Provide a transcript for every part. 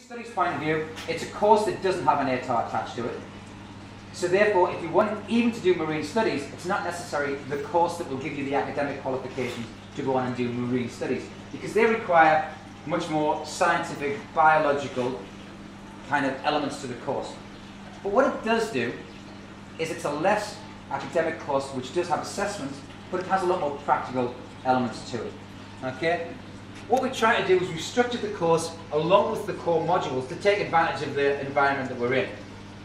studies point of view, it's a course that doesn't have an ATAR attached to it. So therefore, if you want even to do marine studies, it's not necessarily the course that will give you the academic qualifications to go on and do marine studies. Because they require much more scientific, biological kind of elements to the course. But what it does do is it's a less academic course which does have assessments, but it has a lot more practical elements to it. Okay? What we try to do is we structure the course along with the core modules to take advantage of the environment that we're in.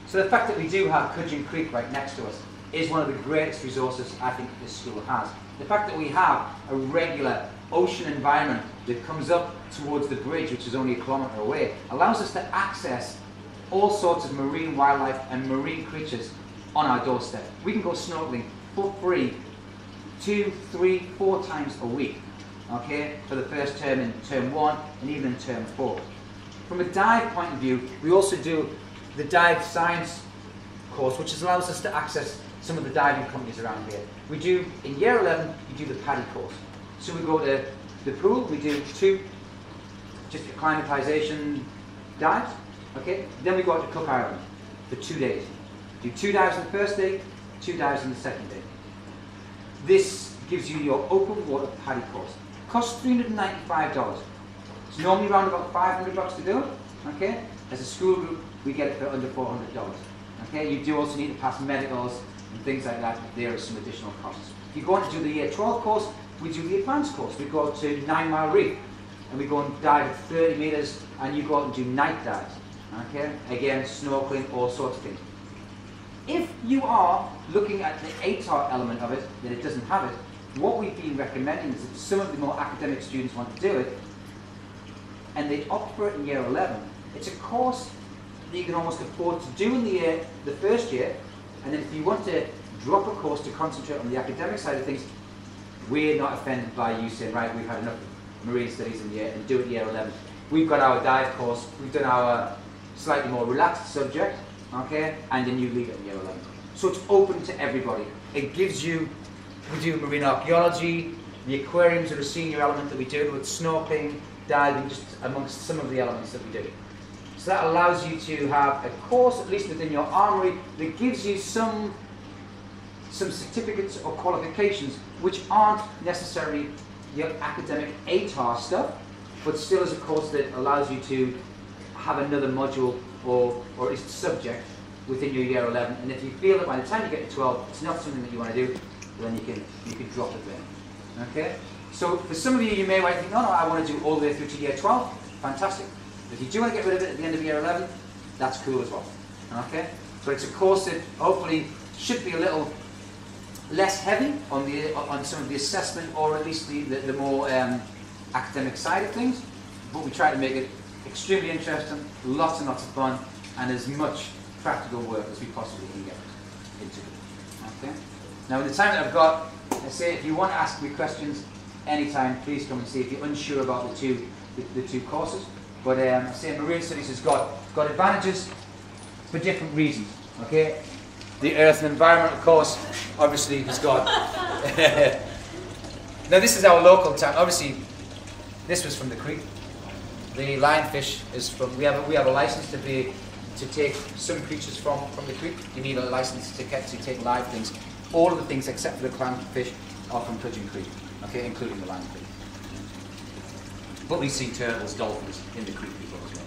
So the fact that we do have Cudgen Creek right next to us is one of the greatest resources I think this school has. The fact that we have a regular ocean environment that comes up towards the bridge, which is only a kilometre away, allows us to access all sorts of marine wildlife and marine creatures on our doorstep. We can go snorkeling for free two, three, four times a week, okay, for the first term in term one and even in term four. From a dive point of view, we also do the dive science course, which allows us to access some of the diving companies around here. We do, in year 11, we do the PADI course. So we go to the pool, we do two just acclimatization dives, okay? Then we go out to Cook Island for two days. Do two dives on the first day, two dives on the second day. This gives you your open water PADI course. Costs $395. It's normally around about 500 bucks to do okay? As a school group, we get it for under $400. Okay, you do also need to pass medicals and things like that. There are some additional costs. If you go on to do the year 12 course, we do the advanced course. We go to Nine Mile Reef and we go and dive at 30 meters and you go out and do night dives. Okay, again, snorkeling, all sorts of things. If you are looking at the ATAR element of it, that it doesn't have it, what we've been recommending is that some of the more academic students want to do it, and they opt for it in year 11. It's a course that you can almost afford to do in the year, the first year, and then if you want to drop a course to concentrate on the academic side of things, we're not offended by you saying, right, we've had enough marine studies in the year and do it year 11. We've got our dive course, we've done our slightly more relaxed subject, okay, and then you leave it in year 11. So it's open to everybody. It gives you, we do marine archaeology, the aquariums are a senior element that we do with snorkeling, diving, just amongst some of the elements that we do. So that allows you to have a course, at least within your armory, that gives you some, some certificates or qualifications which aren't necessarily your academic ATAR stuff, but still is a course that allows you to have another module or, or is subject within your year 11. And if you feel that by the time you get to 12, it's not something that you want to do, then you can, you can drop it there. Okay? So for some of you, you may might think, no, no, I want to do all the way through to year 12. Fantastic. But if you do want to get rid of it at the end of year 11, that's cool as well. Okay? So it's a course that hopefully should be a little less heavy on the on some of the assessment or at least the, the, the more um, academic side of things. But we try to make it extremely interesting, lots and lots of fun, and as much practical work as we possibly can get into it. Okay? Now, in the time that I've got, I say if you want to ask me questions anytime, please come and see if you're unsure about the two the, the two courses. But um, I say Marine Studies has got got advantages for different reasons. Okay, the Earth and Environment, of course, obviously has got. now this is our local town. Obviously, this was from the creek. The lionfish is from. We have a, we have a license to be to take some creatures from from the creek. You need a license to get to take live things. All of the things except for the clownfish are from Cudgen Creek. Okay, including the lionfish. But we see turtles, dolphins in the creek before as well.